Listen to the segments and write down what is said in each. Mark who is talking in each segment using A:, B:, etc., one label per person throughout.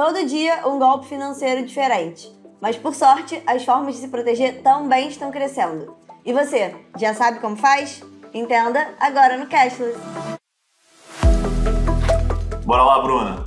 A: todo dia um golpe financeiro diferente. Mas por sorte, as formas de se proteger também estão crescendo. E você, já sabe como faz? Entenda agora no Cashless.
B: Bora lá, Bruna.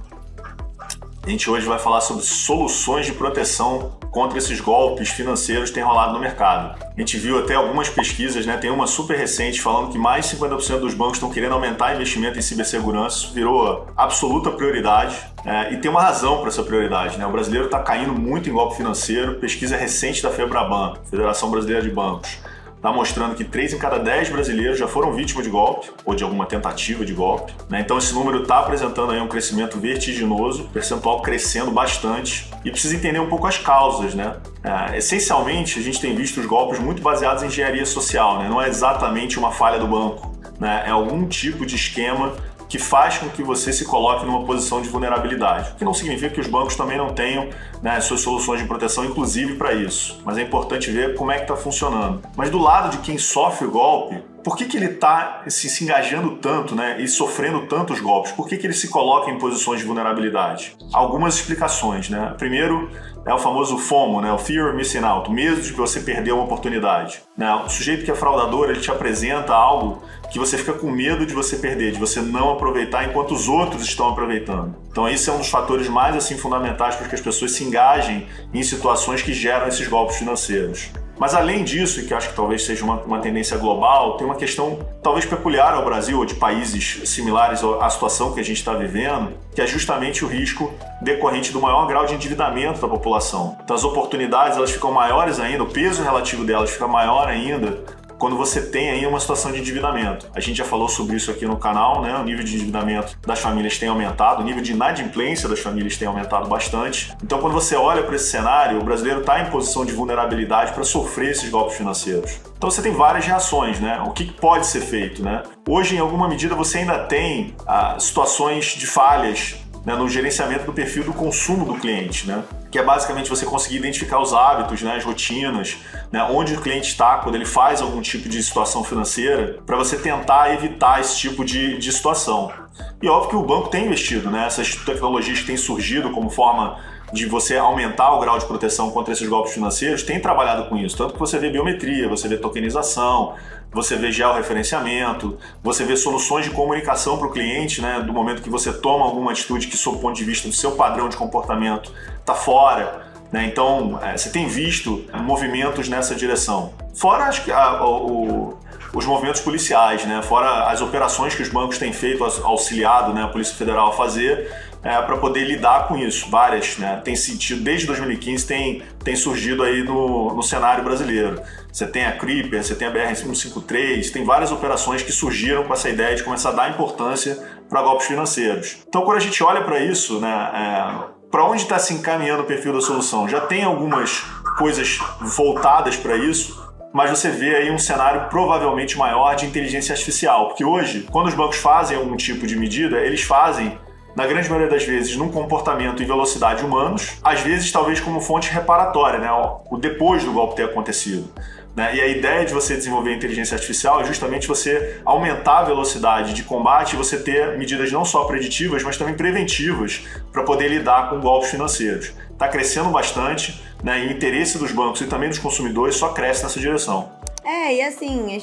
B: A gente hoje vai falar sobre soluções de proteção contra esses golpes financeiros que têm rolado no mercado. A gente viu até algumas pesquisas, né? Tem uma super recente falando que mais de 50% dos bancos estão querendo aumentar investimento em cibersegurança. Isso virou absoluta prioridade. É, e tem uma razão para essa prioridade, né? O brasileiro está caindo muito em golpe financeiro. Pesquisa recente da Febraban, Federação Brasileira de Bancos está mostrando que 3 em cada 10 brasileiros já foram vítimas de golpe ou de alguma tentativa de golpe. Né? Então esse número está apresentando aí um crescimento vertiginoso, percentual crescendo bastante. E precisa entender um pouco as causas, né? É, essencialmente, a gente tem visto os golpes muito baseados em engenharia social, né? não é exatamente uma falha do banco, né? é algum tipo de esquema que faz com que você se coloque numa posição de vulnerabilidade. O que não significa que os bancos também não tenham né, suas soluções de proteção, inclusive para isso. Mas é importante ver como é que está funcionando. Mas do lado de quem sofre o golpe, por que, que ele está se, se, engajando tanto né, e sofrendo tantos golpes? Por que, que ele se coloca em posições de vulnerabilidade? Algumas explicações. Né? Primeiro, é o famoso FOMO, né? o Fear of Missing Out, medo de que você perdeu uma oportunidade. Né? O sujeito que é fraudador, ele te apresenta algo que você fica com medo de você perder, de você não aproveitar enquanto os outros estão aproveitando. Então esse é um dos fatores mais assim fundamentais para que as pessoas se engajem em situações que geram esses golpes financeiros. Mas além disso, e que acho que talvez seja uma, uma, tendência global, tem uma questão talvez peculiar ao Brasil ou de países similares à situação que a gente está vivendo, que é justamente o risco decorrente do maior grau de endividamento da população. Então as oportunidades elas ficam maiores ainda, o peso relativo delas fica maior ainda quando você tem aí uma situação de endividamento. A gente já falou sobre isso aqui no canal, né? O nível de endividamento das famílias tem aumentado, o nível de inadimplência das famílias tem aumentado bastante. Então, quando você olha para esse cenário, o brasileiro está em posição de vulnerabilidade para sofrer esses golpes financeiros. Então você tem várias reações, né? O que pode ser feito, né? Hoje, em alguma medida, você ainda tem ah, situações de falhas né, no gerenciamento do perfil do consumo do cliente, né? Que é basicamente você conseguir identificar os hábitos, né, as rotinas, né, onde o cliente está quando ele faz algum tipo de situação financeira, para você tentar evitar esse tipo de, de situação. E óbvio que o banco tem investido, né, essas tecnologias que têm surgido como forma de você aumentar o grau de proteção contra esses golpes financeiros, tem trabalhado com isso. Tanto que você vê biometria, você vê tokenização, você vê georreferenciamento, você vê soluções de comunicação para o cliente, né, do momento que você toma alguma atitude que, sob o ponto de vista do seu padrão de comportamento, está fora. Né? Então, é, você tem visto movimentos nessa direção. Fora que a, o, os movimentos policiais, né? fora as operações que os bancos têm feito, auxiliado né, a Polícia Federal a fazer, é, para poder lidar com isso. Várias, né? Tem sentido, desde 2015 tem, tem surgido aí no, no cenário brasileiro. Você tem a Creeper, você tem a BR-153, tem várias operações que surgiram com essa ideia de começar a dar importância para golpes financeiros. Então, quando a gente olha para isso, né, é, para onde está se encaminhando o perfil da solução? Já tem algumas coisas voltadas para isso, mas você vê aí um cenário provavelmente maior de inteligência artificial, porque hoje, quando os bancos fazem algum tipo de medida, eles fazem na grande maioria das vezes, num comportamento e velocidade humanos, às vezes talvez como fonte reparatória, né? o depois do golpe ter acontecido. Né? E a ideia de você desenvolver inteligência artificial é justamente você aumentar a velocidade de combate e você ter medidas não só preditivas, mas também preventivas para poder lidar com golpes financeiros. Está crescendo bastante né? e o interesse dos bancos e também dos consumidores só cresce nessa direção.
A: É, e assim,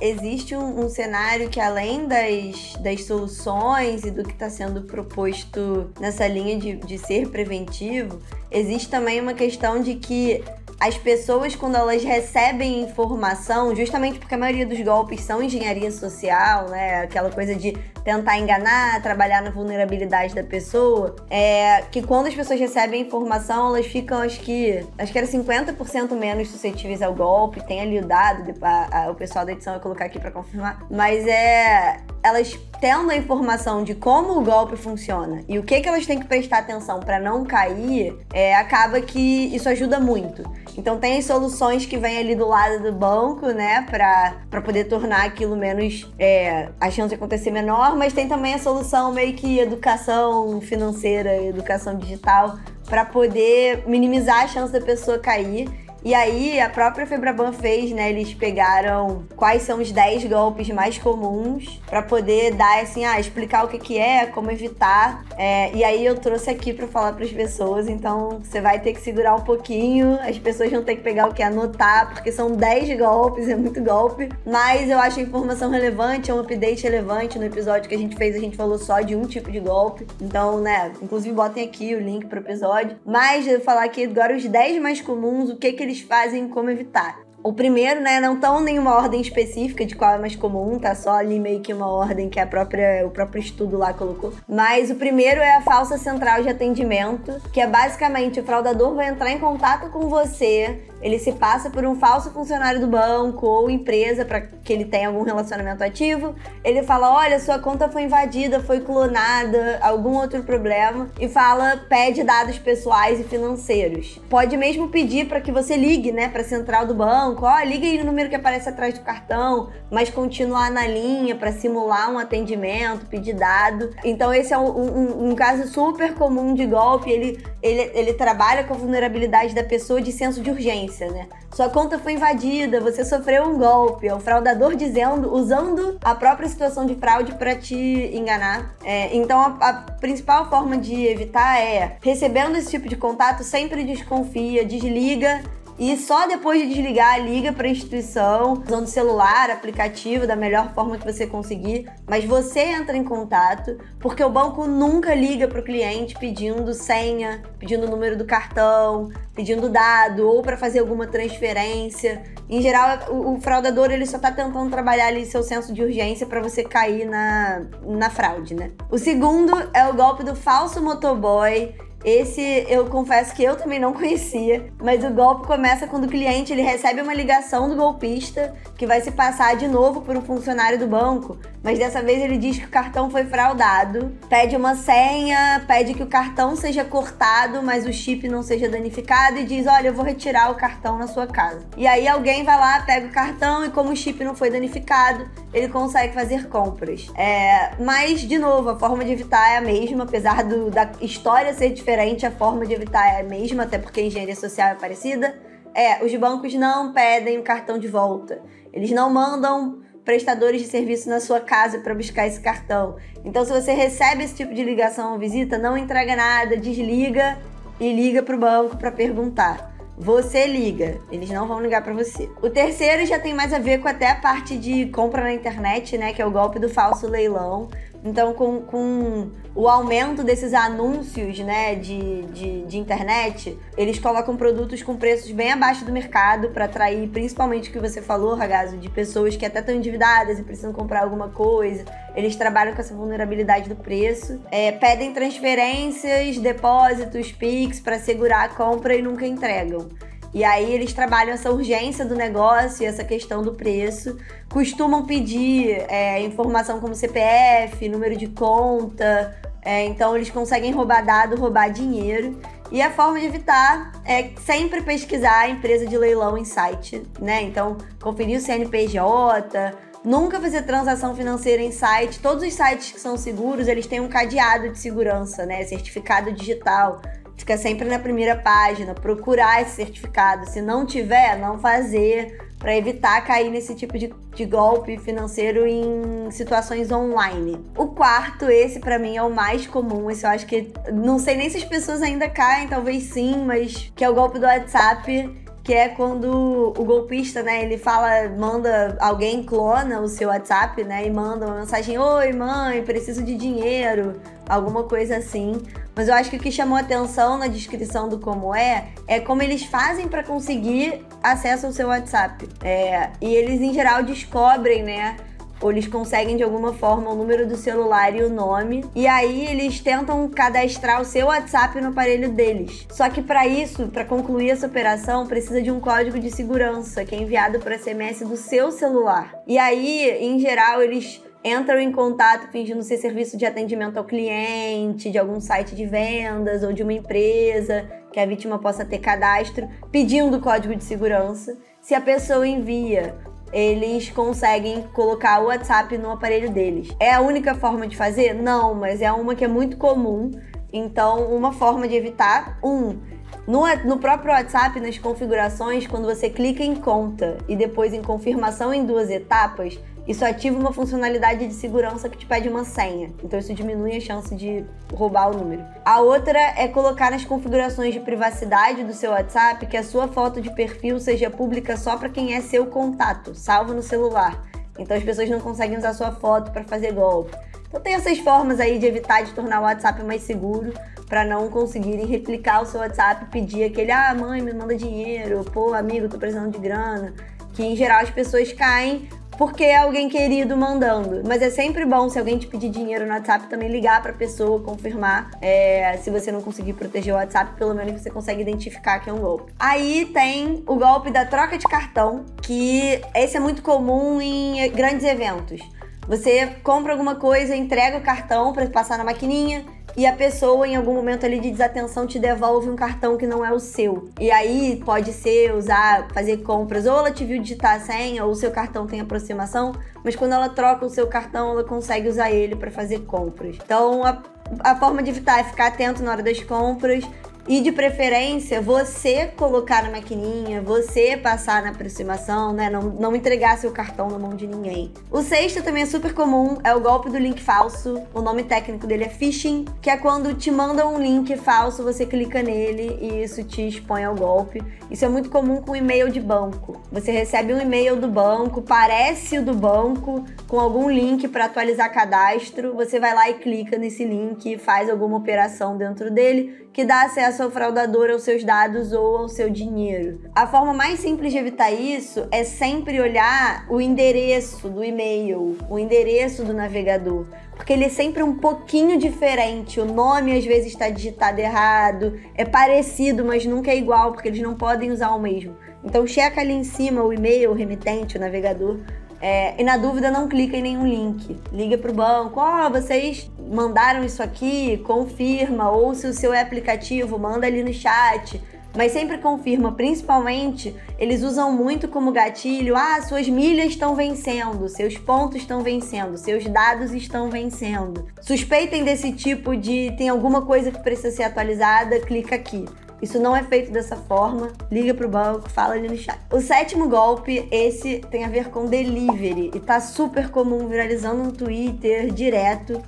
A: existe um, um, cenário que, além das, das soluções e do que está sendo proposto nessa linha de, de ser preventivo, existe também uma questão de que as pessoas, quando elas recebem informação, justamente porque a maioria dos golpes são engenharia social, né? Aquela coisa de tentar enganar, trabalhar na vulnerabilidade da pessoa, é que quando as pessoas recebem informação, elas ficam, acho que, acho que era 50% menos suscetíveis ao golpe. Tem ali o dado, a, a, o pessoal da edição vai colocar aqui para confirmar. Mas é. Elas tendo a informação de como o golpe funciona e o que, que elas têm que prestar atenção para não cair, é, acaba que isso ajuda muito. Então tem as soluções que vêm ali do lado do banco, né, para poder tornar aquilo menos. É, a chance de acontecer menor, mas tem também a solução meio que educação financeira, educação digital, para poder minimizar a chance da pessoa cair E aí a própria Febraban fez, né? Eles pegaram quais são os 10 golpes mais comuns para poder dar assim, ah, explicar o que que é, como evitar. É, e aí eu trouxe aqui para falar para as pessoas, então você vai ter que segurar um pouquinho, as pessoas vão ter que pegar o que anotar, porque são 10 golpes, é muito golpe, mas eu acho a informação relevante, é um update relevante no episódio que a gente fez, a gente falou só de um tipo de golpe. Então, né, inclusive botem aqui o link pro episódio. Mas eu vou falar aqui agora os 10 mais comuns, o que que eles fazem como evitar. O primeiro, né, não tão nenhuma ordem específica de qual é mais comum, tá só ali meio que uma ordem que a própria, o próprio estudo lá colocou. Mas o primeiro é a falsa central de atendimento, que é basicamente o fraudador vai entrar em contato com você ele se passa por um falso funcionário do banco ou empresa para que ele tenha algum relacionamento ativo. Ele fala: "Olha, sua conta foi invadida, foi clonada, algum outro problema" e fala, pede dados pessoais e financeiros. Pode mesmo pedir para que você ligue, né, para central do banco, ó, oh, liga aí no número que aparece atrás do cartão, mas continuar na linha para simular um atendimento, pedir dado. Então esse é um, um, um caso super comum de golpe. Ele, ele, ele trabalha com a vulnerabilidade da pessoa de senso de urgência né? Sua conta foi invadida, você sofreu um golpe, é o fraudador dizendo, usando a própria situação de fraude para te enganar. É, então a, a, principal forma de evitar é recebendo esse tipo de contato, sempre desconfia, desliga e só depois de desligar, liga para a instituição, usando celular, aplicativo, da melhor forma que você conseguir. Mas você entra em contato, porque o banco nunca liga para o cliente pedindo senha, pedindo o número do cartão, pedindo dado ou para fazer alguma transferência. Em geral, o, o, fraudador ele só está tentando trabalhar ali seu senso de urgência para você cair na, na fraude, né? O segundo é o golpe do falso motoboy esse eu confesso que eu também não conhecia, mas o golpe começa quando o cliente ele recebe uma ligação do golpista que vai se passar de novo por um funcionário do banco, mas dessa vez ele diz que o cartão foi fraudado, pede uma senha, pede que o cartão seja cortado, mas o chip não seja danificado e diz: "Olha, eu vou retirar o cartão na sua casa". E aí alguém vai lá, pega o cartão e como o chip não foi danificado, ele consegue fazer compras. É, mas de novo, a forma de evitar é a mesma, apesar do, da história ser diferente a forma de evitar é a mesma, até porque a engenharia social é parecida. É, os bancos não pedem o cartão de volta. Eles não mandam prestadores de serviço na sua casa para buscar esse cartão. Então, se você recebe esse tipo de ligação ou visita, não entrega nada, desliga e liga para o banco para perguntar. Você liga, eles não vão ligar para você. O terceiro já tem mais a ver com até a parte de compra na internet, né? Que é o golpe do falso leilão. Então, com, com o aumento desses anúncios né, de, de, de, internet, eles colocam produtos com preços bem abaixo do mercado para atrair, principalmente o que você falou, Ragazzo, de pessoas que até estão endividadas e precisam comprar alguma coisa. Eles trabalham com essa vulnerabilidade do preço. É, pedem transferências, depósitos, PIX para segurar a compra e nunca entregam. E aí eles trabalham essa urgência do negócio e essa questão do preço. Costumam pedir é, informação como CPF, número de conta. É, então eles conseguem roubar dado, roubar dinheiro. E a forma de evitar é sempre pesquisar a empresa de leilão em site, né? Então, conferir o CNPJ, nunca fazer transação financeira em site. Todos os sites que são seguros, eles têm um cadeado de segurança, né? Certificado digital fica sempre na primeira página, procurar esse certificado. Se não tiver, não fazer, para evitar cair nesse tipo de, de, golpe financeiro em situações online. O quarto, esse para mim é o mais comum, esse eu acho que não sei nem se as pessoas ainda caem, talvez sim, mas que é o golpe do WhatsApp que é quando o golpista, né, ele fala, manda, alguém clona o seu WhatsApp, né, e manda uma mensagem: Oi, mãe, preciso de dinheiro, alguma coisa assim. Mas eu acho que o que chamou atenção na descrição do como é, é como eles fazem para conseguir acesso ao seu WhatsApp. É, e eles, em geral, descobrem, né, ou eles conseguem de alguma forma o número do celular e o nome, e aí eles tentam cadastrar o seu WhatsApp no aparelho deles. Só que para isso, para concluir essa operação, precisa de um código de segurança que é enviado por SMS do seu celular. E aí, em geral, eles entram em contato fingindo ser serviço de atendimento ao cliente, de algum site de vendas ou de uma empresa que a vítima possa ter cadastro, pedindo código de segurança. Se a pessoa envia eles conseguem colocar o WhatsApp no aparelho deles. É a única forma de fazer? Não, mas é uma que é muito comum. Então, uma forma de evitar, um, No, no próprio WhatsApp, nas configurações, quando você clica em conta e depois em confirmação em duas etapas, isso ativa uma funcionalidade de segurança que te pede uma senha. Então isso diminui a chance de roubar o número. A outra é colocar nas configurações de privacidade do seu WhatsApp que a sua foto de perfil seja pública só para quem é seu contato, salvo no celular. Então as pessoas não conseguem usar sua foto para fazer golpe. Então tem essas formas aí de evitar de tornar o WhatsApp mais seguro para não conseguirem replicar o seu WhatsApp e pedir aquele ah, mãe, me manda dinheiro, pô, amigo, tô precisando de grana. Que em geral as pessoas caem porque é alguém querido mandando. Mas é sempre bom, se alguém te pedir dinheiro no WhatsApp, também ligar pra pessoa, confirmar. É, se você não conseguir proteger o WhatsApp, pelo menos você consegue identificar que é um golpe. Aí tem o golpe da troca de cartão, que esse é muito comum em grandes eventos. Você compra alguma coisa, entrega o cartão para passar na maquininha e a pessoa, em algum momento ali de desatenção, te devolve um cartão que não é o seu. E aí pode ser usar, fazer compras, ou ela te viu digitar a senha, ou o seu cartão tem aproximação, mas quando ela troca o seu cartão, ela consegue usar ele para fazer compras. Então a, a forma de evitar é ficar atento na hora das compras e de preferência, você colocar na maquininha, você passar na aproximação, né? Não, não entregar seu cartão na mão de ninguém. O sexto também é super comum, é o golpe do link falso. O nome técnico dele é phishing, que é quando te mandam um link falso, você clica nele e isso te expõe ao golpe. Isso é muito comum com e-mail de banco. Você recebe um e-mail do banco, parece o do banco, com algum link para atualizar cadastro. Você vai lá e clica nesse link faz alguma operação dentro dele que dá acesso ao fraudador aos seus dados ou ao seu dinheiro. A forma mais simples de evitar isso é sempre olhar o endereço do e-mail, o endereço do navegador, porque ele é sempre um pouquinho diferente. O nome às vezes está digitado errado, é parecido, mas nunca é igual, porque eles não podem usar o mesmo. Então checa ali em cima o e-mail, o remetente, o navegador, é, e na dúvida, não clica em nenhum link. Liga para o banco, ó, oh, vocês mandaram isso aqui, confirma. Ou se o seu é aplicativo, manda ali no chat. Mas sempre confirma, principalmente, eles usam muito como gatilho, ah, suas milhas estão vencendo, seus pontos estão vencendo, seus dados estão vencendo. Suspeitem desse tipo de tem alguma coisa que precisa ser atualizada, clica aqui. Isso não é feito dessa forma. Liga pro banco, fala ali no chat. O sétimo golpe, esse tem a ver com delivery e tá super comum, viralizando no Twitter direto,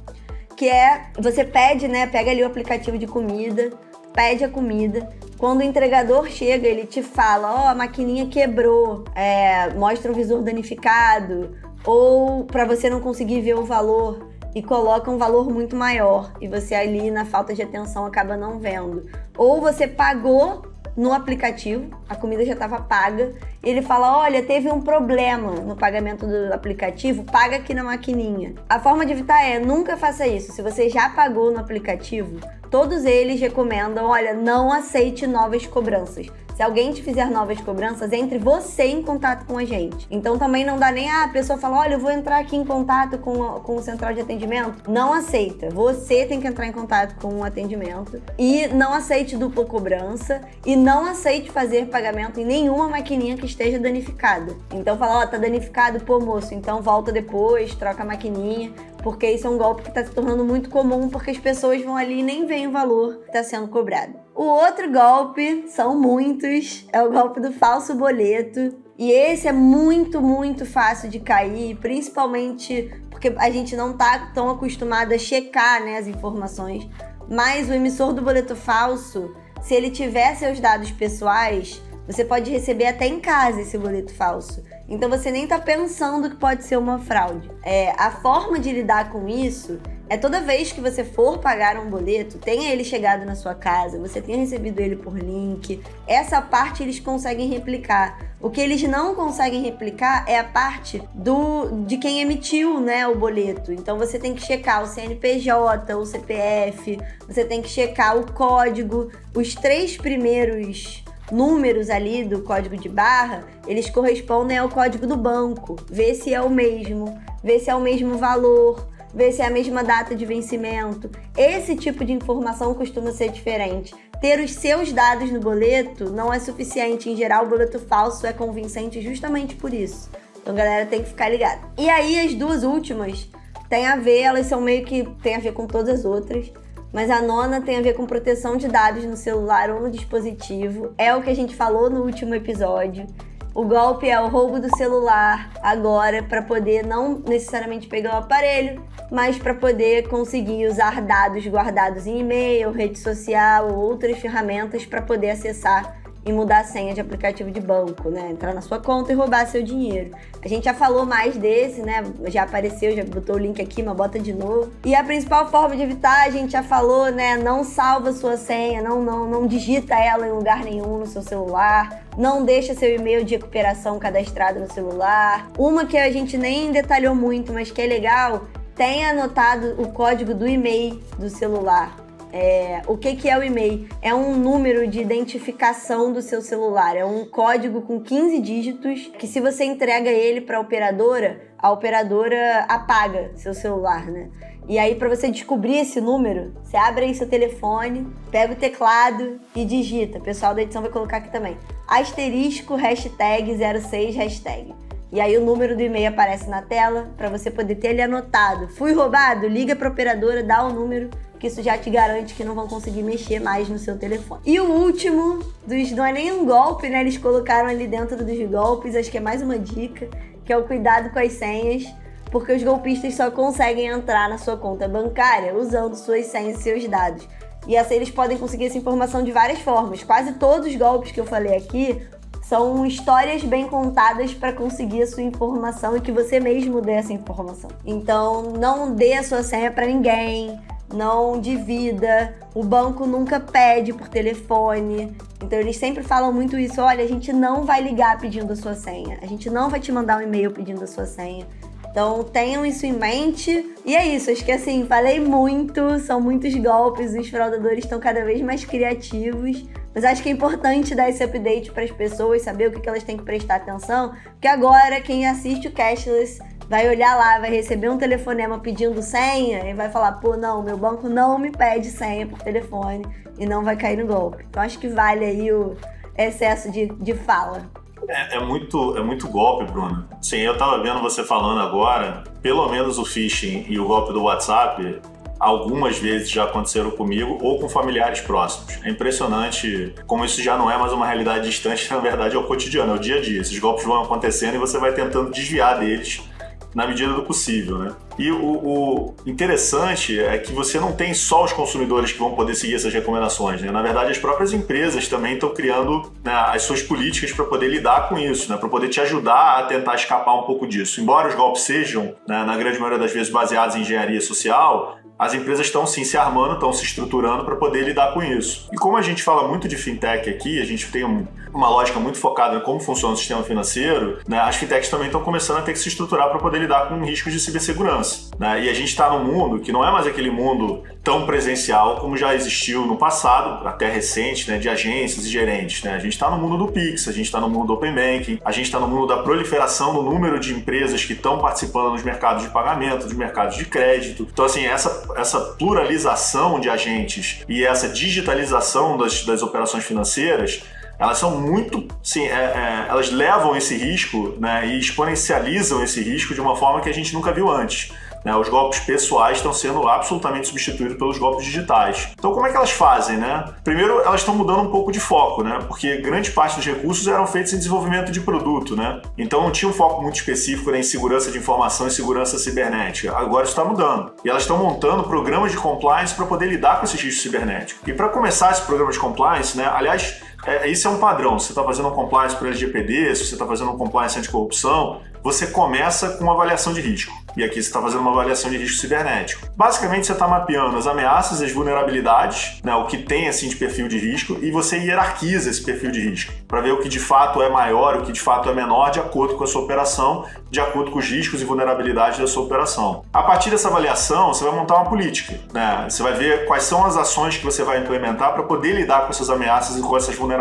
A: que é você pede, né, pega ali o aplicativo de comida, pede a comida, quando o entregador chega, ele te fala: Ó, oh, a maquininha quebrou, é, mostra o visor danificado, ou para você não conseguir ver o valor e coloca um valor muito maior e você ali na falta de atenção acaba não vendo. Ou você pagou no aplicativo, a comida já estava paga, e ele fala: "Olha, teve um problema no pagamento do aplicativo, paga aqui na maquininha". A forma de evitar é nunca faça isso. Se você já pagou no aplicativo, todos eles recomendam: "Olha, não aceite novas cobranças". Se alguém te fizer novas cobranças, entre você em contato com a gente. Então também não dá nem a pessoa fala: olha, eu vou entrar aqui em contato com, a, com o central de atendimento. Não aceita. Você tem que entrar em contato com o atendimento. E não aceite dupla cobrança. E não aceite fazer pagamento em nenhuma maquininha que esteja danificada. Então fala: ó, oh, tá danificado, pô, moço, então volta depois, troca a maquininha porque isso é um golpe que está se tornando muito comum porque as pessoas vão ali e nem veem o valor que está sendo cobrado. O outro golpe, são muitos, é o golpe do falso boleto. E esse é muito, muito fácil de cair, principalmente porque a gente não está tão acostumado a checar né, as informações. Mas o emissor do boleto falso, se ele tiver seus dados pessoais, você pode receber até em casa esse boleto falso. Então você nem está pensando que pode ser uma fraude. É, a forma de lidar com isso é toda vez que você for pagar um boleto, tenha ele chegado na sua casa, você tenha recebido ele por link, essa parte eles conseguem replicar. O que eles não conseguem replicar é a parte do de quem emitiu, né, o boleto. Então você tem que checar o CNPJ, o CPF, você tem que checar o código, os três primeiros números ali do código de barra, eles correspondem ao código do banco. Vê se é o mesmo, vê se é o mesmo valor, vê se é a mesma data de vencimento. Esse tipo de informação costuma ser diferente. Ter os seus dados no boleto não é suficiente. Em geral, o boleto falso é convincente justamente por isso. Então, galera, tem que ficar ligado. E aí, as duas últimas têm a ver, elas são meio que tem a ver com todas as outras mas a nona tem a ver com proteção de dados no celular ou no dispositivo. É o que a gente falou no último episódio. O golpe é o roubo do celular agora para poder não necessariamente pegar o aparelho, mas para poder conseguir usar dados guardados em e-mail, rede social ou outras ferramentas para poder acessar e mudar a senha de aplicativo de banco, né? Entrar na sua conta e roubar seu dinheiro. A gente já falou mais desse, né? Já apareceu, já botou o link aqui, mas bota de novo. E a principal forma de evitar, a gente já falou, né? Não salva sua senha, não, não, não digita ela em lugar nenhum no seu celular. Não deixa seu e-mail de recuperação cadastrado no celular. Uma que a gente nem detalhou muito, mas que é legal, tenha anotado o código do e-mail do celular. É, o que, que é o e-mail? É um número de identificação do seu celular, é um código com 15 dígitos que, se você entrega ele para a operadora, a operadora apaga seu celular, né? E aí, para você descobrir esse número, você abre aí seu telefone, pega o teclado e digita. O pessoal da edição vai colocar aqui também. Asterisco, hashtag 06, hashtag. E aí o número do e-mail aparece na tela para você poder ter ele anotado. Fui roubado? Liga para operadora, dá o número isso já te garante que não vão conseguir mexer mais no seu telefone. E o último, dos, não é nem um golpe, né? Eles colocaram ali dentro dos golpes, acho que é mais uma dica, que é o cuidado com as senhas, porque os golpistas só conseguem entrar na sua conta bancária usando suas senhas e seus dados. E assim eles podem conseguir essa informação de várias formas. Quase todos os golpes que eu falei aqui são histórias bem contadas para conseguir a sua informação e que você mesmo dê essa informação. Então, não dê a sua senha para ninguém, não divida, o banco nunca pede por telefone. Então eles sempre falam muito isso, olha, a gente não vai ligar pedindo a sua senha, a gente não vai te mandar um e-mail pedindo a sua senha. Então tenham isso em mente. E é isso, acho que assim, falei muito, são muitos golpes, os fraudadores estão cada vez mais criativos. Mas acho que é importante dar esse update para as pessoas, saber o que elas têm que prestar atenção, porque agora quem assiste o Cashless vai olhar lá, vai receber um telefonema pedindo senha e vai falar: pô, não, meu banco não me pede senha por telefone e não vai cair no golpe. Então acho que vale aí o excesso de, de fala.
B: É, é, muito, é muito golpe, Bruno. Sim, eu tava vendo você falando agora, pelo menos o phishing e o golpe do WhatsApp, algumas vezes já aconteceram comigo ou com familiares próximos. É impressionante como isso já não é mais uma realidade distante, na verdade é o cotidiano, é o dia a dia. Esses golpes vão acontecendo e você vai tentando desviar deles na medida do possível, né? E o, o, interessante é que você não tem só os consumidores que vão poder seguir essas recomendações, né? Na verdade, as próprias empresas também estão criando né, as suas políticas para poder lidar com isso, né? Para poder te ajudar a tentar escapar um pouco disso. Embora os golpes sejam, né, na grande maioria das vezes, baseados em engenharia social, as empresas estão sim se armando, estão se estruturando para poder lidar com isso. E como a gente fala muito de fintech aqui, a gente tem um, uma lógica muito focada em como funciona o sistema financeiro, né, as fintechs também estão começando a ter que se estruturar para poder lidar com riscos de cibersegurança. Né? E a gente está num mundo que não é mais aquele mundo tão presencial como já existiu no passado, até recente, né, de agências e gerentes. Né? A gente está no mundo do Pix, a gente está no mundo do Open Banking, a gente está no mundo da proliferação do número de empresas que estão participando nos mercados de pagamento, dos mercados de crédito. Então, assim, essa, essa pluralização de agentes e essa digitalização das, das operações financeiras elas são muito, sim, é, é, elas levam esse risco né, e exponencializam esse risco de uma forma que a gente nunca viu antes. Né? Os golpes pessoais estão sendo absolutamente substituídos pelos golpes digitais. Então, como é que elas fazem? Né? Primeiro, elas estão mudando um pouco de foco, né? porque grande parte dos recursos eram feitos em desenvolvimento de produto. Né? Então, não tinha um foco muito específico em segurança de informação e segurança cibernética. Agora isso está mudando. E elas estão montando programas de compliance para poder lidar com esses riscos cibernéticos. E para começar esse programa de compliance, né? aliás, é, isso é um padrão. Se você está fazendo um compliance para LGPD, se você está fazendo um compliance anticorrupção, você começa com uma avaliação de risco. E aqui você está fazendo uma avaliação de risco cibernético. Basicamente, você está mapeando as ameaças, as vulnerabilidades, né, o que tem assim de perfil de risco, e você hierarquiza esse perfil de risco para ver o que de fato é maior, o que de fato é menor, de acordo com a sua operação, de acordo com os riscos e vulnerabilidades da sua operação. A partir dessa avaliação, você vai montar uma política. Né? Você vai ver quais são as ações que você vai implementar para poder lidar com essas ameaças e com essas vulnerabilidades.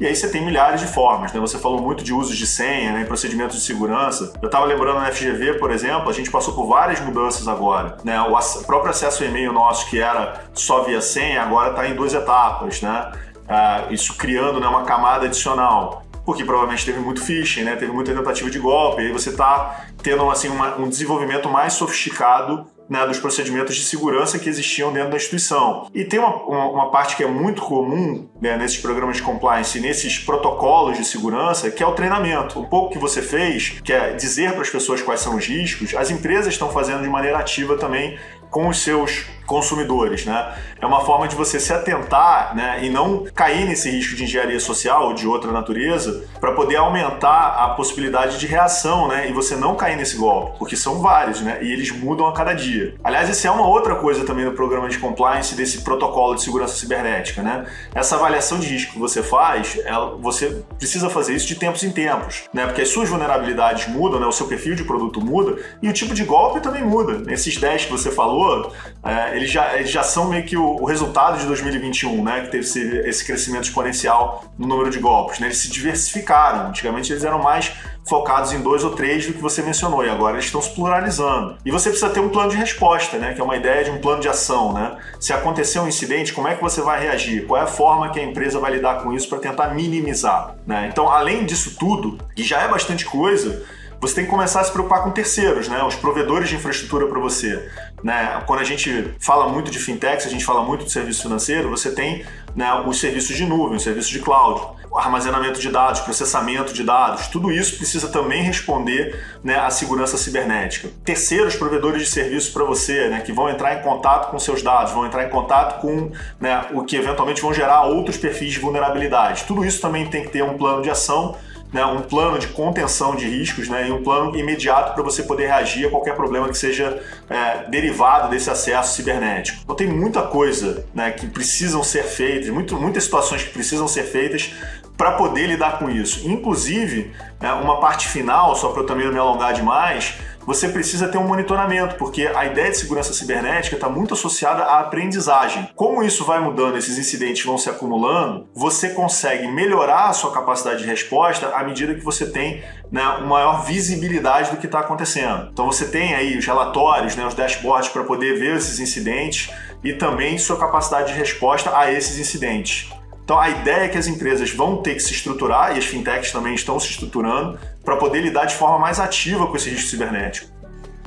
B: E aí você tem milhares de formas. Né? Você falou muito de usos de senha, né, procedimentos de segurança. Eu estava lembrando na FGV, por exemplo, a gente passou por várias mudanças agora. Né? O próprio acesso ao e-mail nosso, que era só via senha, agora está em duas etapas. Né? Uh, isso criando né, uma camada adicional porque provavelmente teve muito phishing, né? Teve muita tentativa de golpe, aí você está tendo assim, uma, um desenvolvimento mais sofisticado né, dos procedimentos de segurança que existiam dentro da instituição. E tem uma, uma, uma parte que é muito comum né, nesses programas de compliance, nesses protocolos de segurança, que é o treinamento. Um pouco que você fez, que é dizer para as pessoas quais são os riscos, as empresas estão fazendo de maneira ativa também com os seus consumidores, né? É uma forma de você se atentar, né, e não cair nesse risco de engenharia social ou de outra natureza, para poder aumentar a possibilidade de reação, né, e você não cair nesse golpe, porque são vários, né, e eles mudam a cada dia. Aliás, isso é uma outra coisa também no programa de compliance desse protocolo de segurança cibernética, né? Essa avaliação de risco que você faz, ela, você precisa fazer isso de tempos em tempos, né? Porque as suas vulnerabilidades mudam, né? O seu perfil de produto muda e o tipo de golpe também muda. Esses 10 que você falou, é, eles já, eles já são meio que o, o, resultado de 2021, né? Que teve esse, esse crescimento exponencial no número de golpes. Né? Eles se diversificaram. Antigamente eles eram mais focados em dois ou três do que você mencionou, e agora eles estão se pluralizando. E você precisa ter um plano de resposta, né? Que é uma ideia de um plano de ação, né? Se acontecer um incidente, como é que você vai reagir? Qual é a forma que a empresa vai lidar com isso para tentar minimizar? Né? Então, além disso tudo, que já é bastante coisa, você tem que começar a se preocupar com terceiros, né? Os provedores de infraestrutura para você. Né? Quando a gente fala muito de fintechs, a gente fala muito de serviço financeiro, você tem né, os serviços de nuvem, os serviços de cloud, armazenamento de dados, processamento de dados, tudo isso precisa também responder né, à segurança cibernética. Terceiros provedores de serviços para você, né, que vão entrar em contato com seus dados, vão entrar em contato com né, o que eventualmente vão gerar outros perfis de vulnerabilidade. Tudo isso também tem que ter um plano de ação né, um plano de contenção de riscos né, e um plano imediato para você poder reagir a qualquer problema que seja é, derivado desse acesso cibernético. Então tem muita coisa né, que precisam ser feitas, muito, muitas situações que precisam ser feitas para poder lidar com isso. Inclusive, né, uma parte final, só para eu também não me alongar demais, você precisa ter um monitoramento, porque a ideia de segurança cibernética está muito associada à aprendizagem. Como isso vai mudando, esses incidentes vão se acumulando, você consegue melhorar a sua capacidade de resposta à medida que você tem né, uma maior visibilidade do que está acontecendo. Então você tem aí os relatórios, né, os dashboards para poder ver esses incidentes e também sua capacidade de resposta a esses incidentes. Então a ideia é que as empresas vão ter que se estruturar, e as fintechs também estão se estruturando, para poder lidar de forma mais ativa com esse risco cibernético.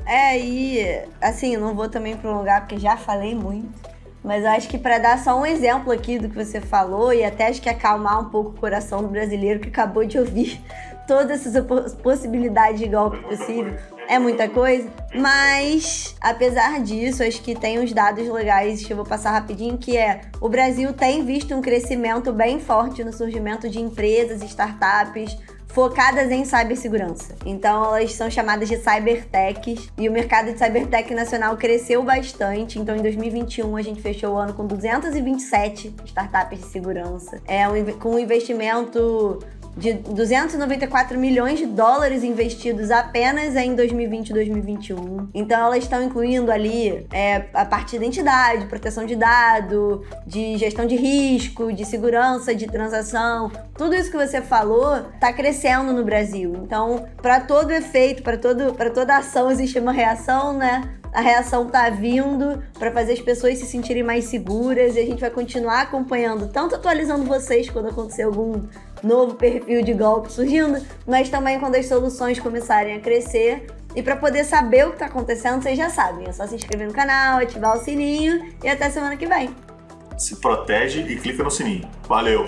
A: É, e assim, não vou também prolongar porque já falei muito, mas eu acho que para dar só um exemplo aqui do que você falou e até acho que acalmar um pouco o coração do brasileiro que acabou de ouvir todas essas possibilidades de golpe possível, é muita coisa, mas apesar disso, acho que tem uns dados legais que eu vou passar rapidinho, que é o Brasil tem visto um crescimento bem forte no surgimento de empresas, startups, focadas em cibersegurança. Então elas são chamadas de cybertechs e o mercado de cybertech nacional cresceu bastante. Então em 2021 a gente fechou o ano com 227 startups de segurança. É um, com um investimento de 294 milhões de dólares investidos apenas em 2020 e 2021. Então elas estão incluindo ali é, a parte de identidade, proteção de dado, de gestão de risco, de segurança de transação. Tudo isso que você falou está crescendo no Brasil. Então, para todo efeito, para todo, para toda ação existe uma reação, né? a reação tá vindo para fazer as pessoas se sentirem mais seguras e a gente vai continuar acompanhando, tanto atualizando vocês quando acontecer algum novo perfil de golpe surgindo, mas também quando as soluções começarem a crescer. E para poder saber o que está acontecendo, vocês já sabem, é só se inscrever no canal, ativar o sininho e até semana que vem.
B: Se protege e clica no sininho. Valeu!